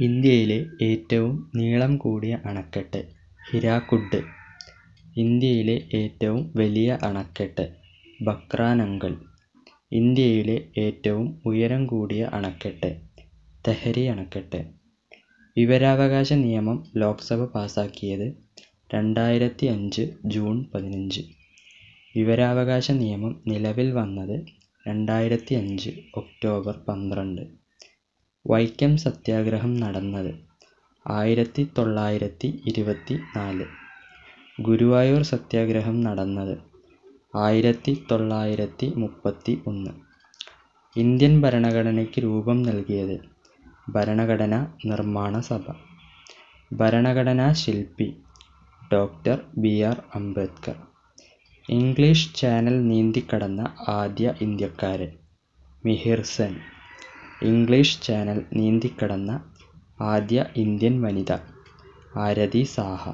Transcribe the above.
ഇന്ത്യയിലെ ഏറ്റവും നീളം കൂടിയ അണക്കെട്ട് ഹിരാക്കുഡ്. ഇന്ത്യയിലെ ഏറ്റവും വലിയ അണക്കെട്ട് ഭക്രാനങ്കൽ ഇന്ത്യയിലെ ഏറ്റവും ഉയരം കൂടിയ അണക്കെട്ട് തെഹരി അണക്കെട്ട്. വിവരാവകാശ നിയമം ലോക്സഭ പാസാക്കിയത് രണ്ടായിരത്തി അഞ്ച് ജൂൺ പതിനഞ്ച്. വിവരാവകാശ നിയമം നിലവിൽ വന്നത് രണ്ടായിരത്തി അഞ്ച് ഒക്ടോബർ പന്ത്രണ്ട്. വൈക്കം സത്യാഗ്രഹം നടന്നത് ആയിരത്തി തൊള്ളായിരത്തി ഇരുപത്തി നാല് ഗുരുവായൂർ സത്യാഗ്രഹം നടന്നത് ആയിരത്തി തൊള്ളായിരത്തി മുപ്പത്തി ഒന്ന് ഇന്ത്യൻ ഭരണഘടനയ്ക്ക് രൂപം നൽകിയത് ഭരണഘടന നിർമ്മാണ സഭ. ഭരണഘടനാ ശില്പി doctor B R Ambedkar. English channel നീന്തിക്കടന്ന ആദ്യ ഇന്ത്യക്കാരൻ മിഹിർ സെൻ. ഇംഗ്ലീഷ് ചാനൽ നീന്തിക്കടന്ന ആദ്യ ഇന്ത്യൻ വനിത ആരതി സാഹ.